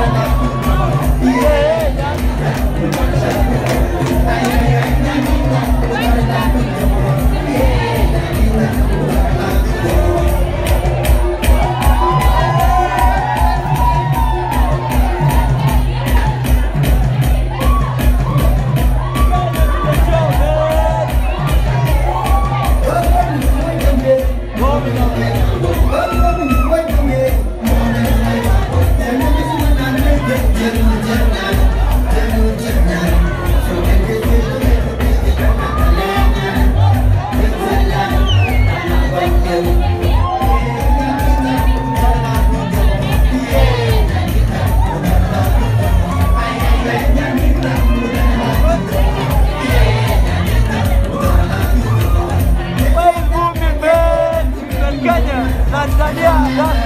好。Tanzania, Tanzania.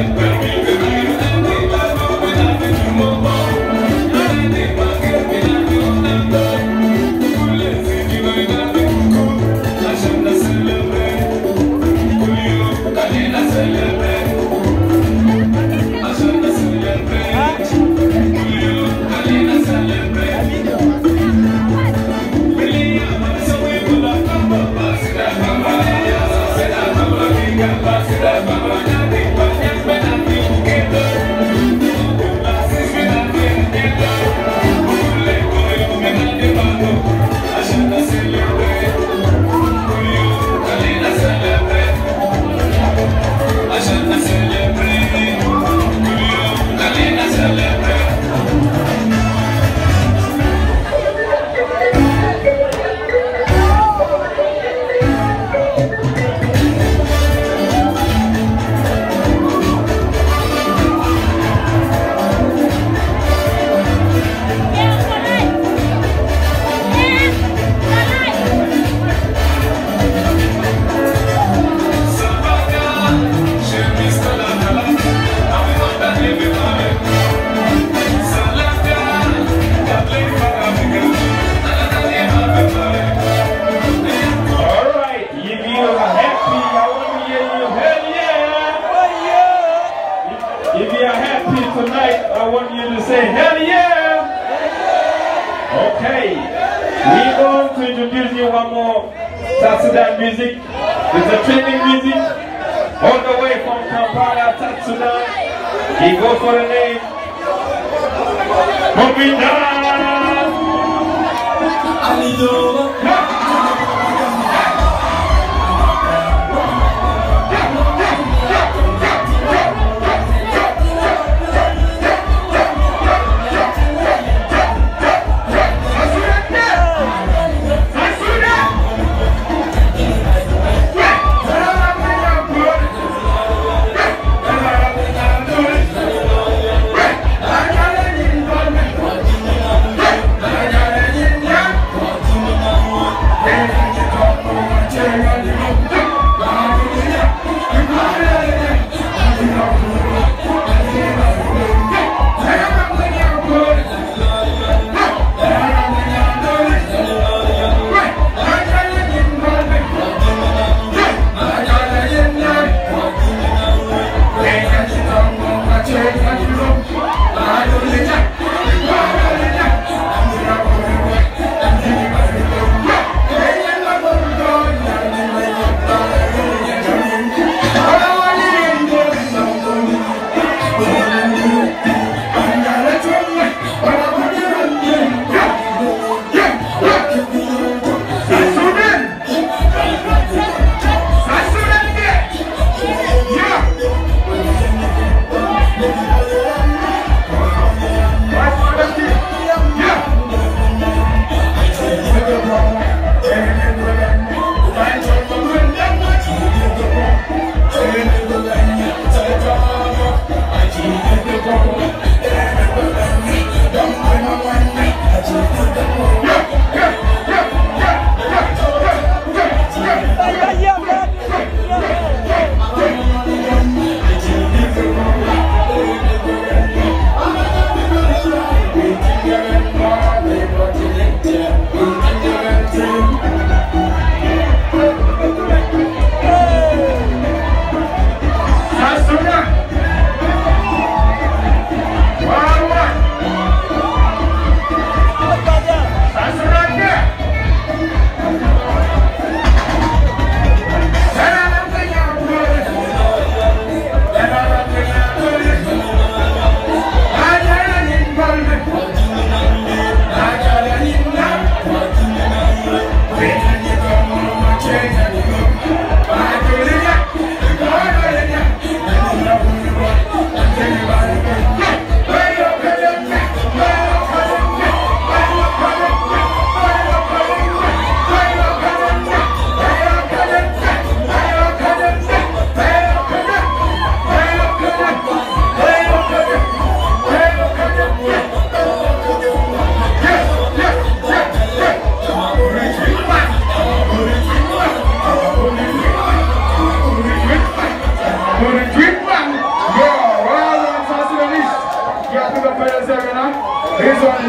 Hey, Okay. We want to introduce you one more Tatsudan music. It's a training music. All the way from Kampala, Tatsudan. He goes for the name. Hoping down.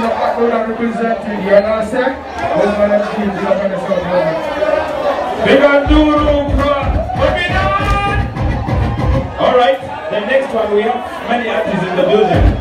Of representing, you understand? Those are the. Big and Alright, the next one we have many artists in the building.